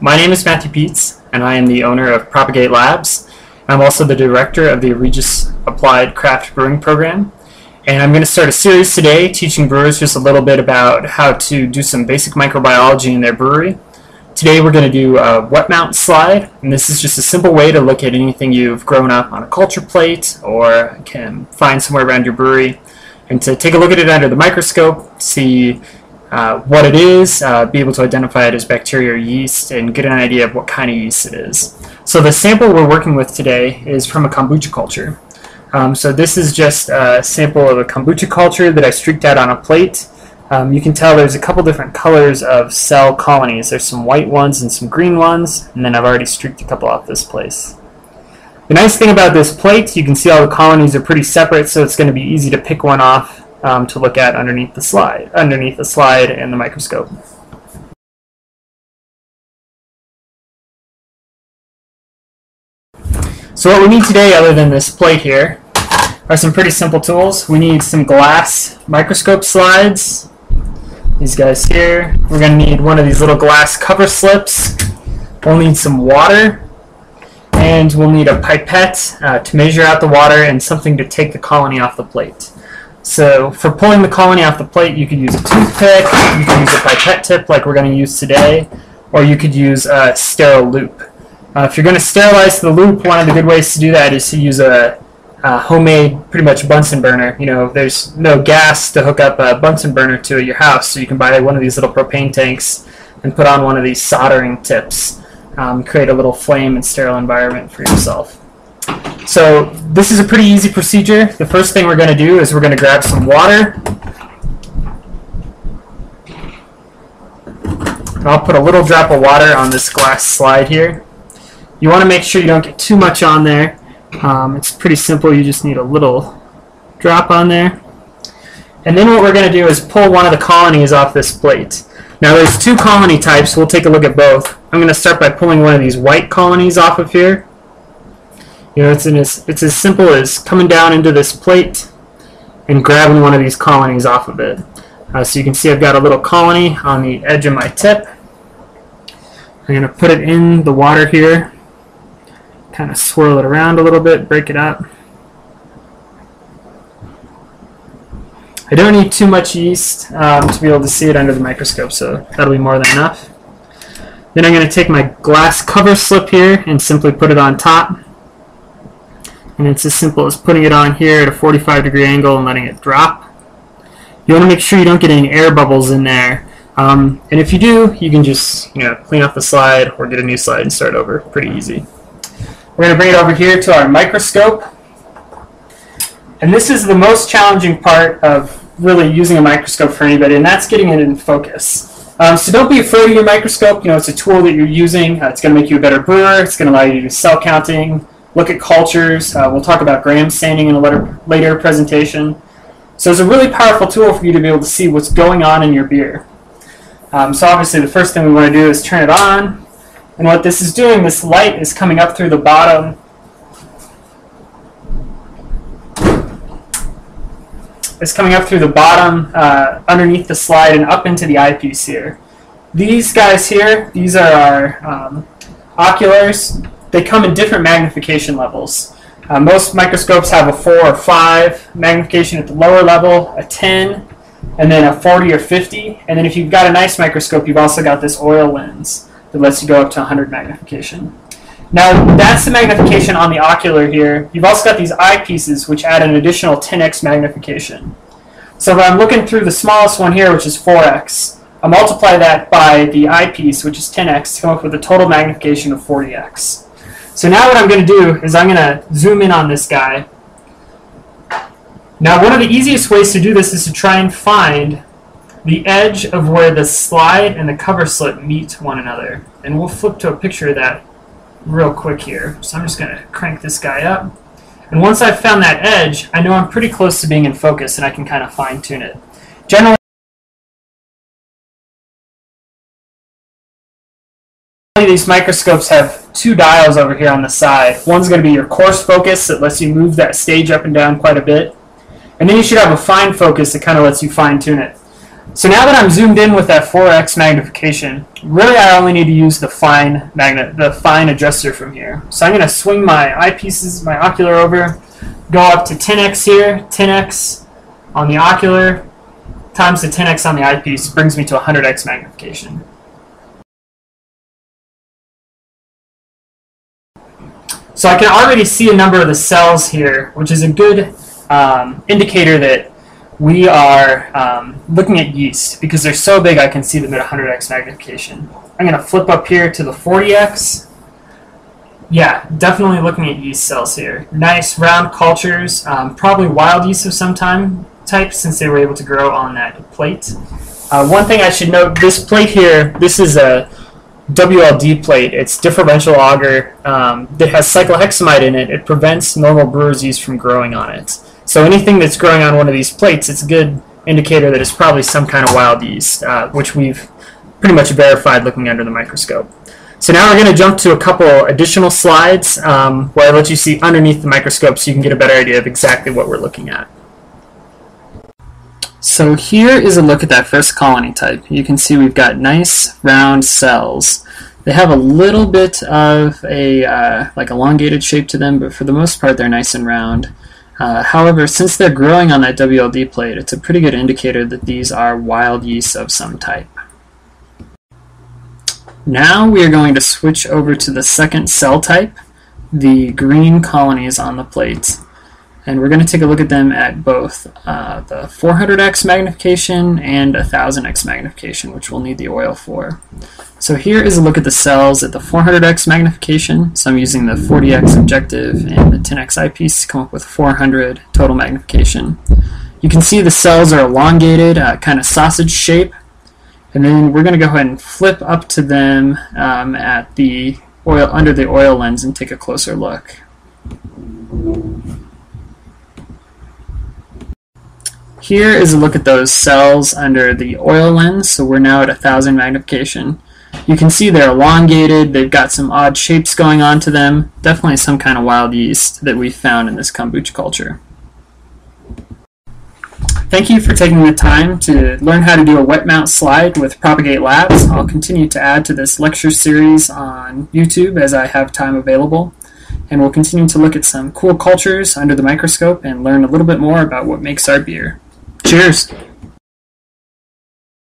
My name is Matthew Peetz, and I am the owner of Propagate Labs. I'm also the director of the Regis Applied Craft Brewing Program. And I'm going to start a series today teaching brewers just a little bit about how to do some basic microbiology in their brewery. Today we're going to do a wet mount slide, and this is just a simple way to look at anything you've grown up on a culture plate or can find somewhere around your brewery, and to take a look at it under the microscope, see uh, what it is, uh, be able to identify it as bacteria or yeast, and get an idea of what kind of yeast it is. So the sample we're working with today is from a kombucha culture. Um, so this is just a sample of a kombucha culture that I streaked out on a plate. Um, you can tell there's a couple different colors of cell colonies. There's some white ones and some green ones, and then I've already streaked a couple off this place. The nice thing about this plate, you can see all the colonies are pretty separate, so it's going to be easy to pick one off um, to look at underneath the slide, underneath the slide and the microscope. So what we need today, other than this plate here, are some pretty simple tools. We need some glass microscope slides. These guys here. We're going to need one of these little glass cover slips. We'll need some water. And we'll need a pipette uh, to measure out the water and something to take the colony off the plate. So for pulling the colony off the plate, you could use a toothpick, you could use a pipette tip like we're going to use today, or you could use a sterile loop. Uh, if you're going to sterilize the loop, one of the good ways to do that is to use a, a, homemade, pretty much Bunsen burner. You know, there's no gas to hook up a Bunsen burner to at your house, so you can buy one of these little propane tanks and put on one of these soldering tips. Um, create a little flame and sterile environment for yourself. So this is a pretty easy procedure. The first thing we're going to do is we're going to grab some water. And I'll put a little drop of water on this glass slide here. You want to make sure you don't get too much on there. Um, it's pretty simple. You just need a little drop on there. And then what we're going to do is pull one of the colonies off this plate. Now there's two colony types. We'll take a look at both. I'm going to start by pulling one of these white colonies off of here. You know, it's, as, it's as simple as coming down into this plate and grabbing one of these colonies off of it. Uh, so you can see I've got a little colony on the edge of my tip. I'm going to put it in the water here, kind of swirl it around a little bit, break it up. I don't need too much yeast um, to be able to see it under the microscope, so that'll be more than enough. Then I'm going to take my glass cover slip here and simply put it on top. And it's as simple as putting it on here at a 45 degree angle and letting it drop. You want to make sure you don't get any air bubbles in there. Um, and if you do, you can just you know clean off the slide or get a new slide and start over. Pretty easy. We're going to bring it over here to our microscope. And this is the most challenging part of really using a microscope for anybody, and that's getting it in focus. Um, so don't be afraid of your microscope. You know, it's a tool that you're using. Uh, it's going to make you a better brewer. It's going to allow you to do cell counting, look at cultures. Uh, we'll talk about gram staining in a later, later presentation. So it's a really powerful tool for you to be able to see what's going on in your beer. Um, so obviously the first thing we want to do is turn it on. And what this is doing, this light is coming up through the bottom. It's coming up through the bottom, uh, underneath the slide, and up into the eyepiece here. These guys here, these are our um, oculars they come in different magnification levels. Uh, most microscopes have a 4 or 5 magnification at the lower level, a 10, and then a 40 or 50. And then if you've got a nice microscope, you've also got this oil lens that lets you go up to 100 magnification. Now, that's the magnification on the ocular here. You've also got these eyepieces, which add an additional 10x magnification. So if I'm looking through the smallest one here, which is 4x, I multiply that by the eyepiece, which is 10x, to come up with a total magnification of 40x. So now what I'm going to do is I'm going to zoom in on this guy. Now one of the easiest ways to do this is to try and find the edge of where the slide and the cover slip meet one another. And we'll flip to a picture of that real quick here. So I'm just going to crank this guy up. And once I've found that edge, I know I'm pretty close to being in focus and I can kind of fine tune it. Generally, these microscopes have two dials over here on the side. One's going to be your coarse focus that lets you move that stage up and down quite a bit. And then you should have a fine focus that kind of lets you fine tune it. So now that I'm zoomed in with that 4x magnification, really I only need to use the fine magnet, the fine adjuster from here. So I'm going to swing my eyepieces, my ocular over, go up to 10x here, 10x on the ocular, times the 10x on the eyepiece brings me to 100x magnification. So I can already see a number of the cells here, which is a good um, indicator that we are um, looking at yeast because they're so big I can see them at 100x magnification. I'm going to flip up here to the 40x. Yeah, definitely looking at yeast cells here. Nice round cultures, um, probably wild yeast of some time type since they were able to grow on that plate. Uh, one thing I should note, this plate here, this is a WLD plate. It's differential agar um, that has cycloheximide in it. It prevents normal brewer's yeast from growing on it. So anything that's growing on one of these plates, it's a good indicator that it's probably some kind of wild yeast, uh, which we've pretty much verified looking under the microscope. So now we're going to jump to a couple additional slides um, where I let you see underneath the microscope so you can get a better idea of exactly what we're looking at. So here is a look at that first colony type. You can see we've got nice round cells. They have a little bit of a uh, like elongated shape to them, but for the most part they're nice and round. Uh, however, since they're growing on that WLD plate, it's a pretty good indicator that these are wild yeast of some type. Now we are going to switch over to the second cell type, the green colonies on the plate. And we're going to take a look at them at both uh, the 400x magnification and 1000x magnification, which we'll need the oil for. So here is a look at the cells at the 400x magnification. So I'm using the 40x objective and the 10x eyepiece to come up with 400 total magnification. You can see the cells are elongated, uh, kind of sausage shape. And then we're going to go ahead and flip up to them um, at the oil under the oil lens and take a closer look. Here is a look at those cells under the oil lens. So we're now at 1000 magnification. You can see they're elongated, they've got some odd shapes going on to them. Definitely some kind of wild yeast that we found in this kombucha culture. Thank you for taking the time to learn how to do a wet mount slide with Propagate Labs. I'll continue to add to this lecture series on YouTube as I have time available. And we'll continue to look at some cool cultures under the microscope and learn a little bit more about what makes our beer. Cheers!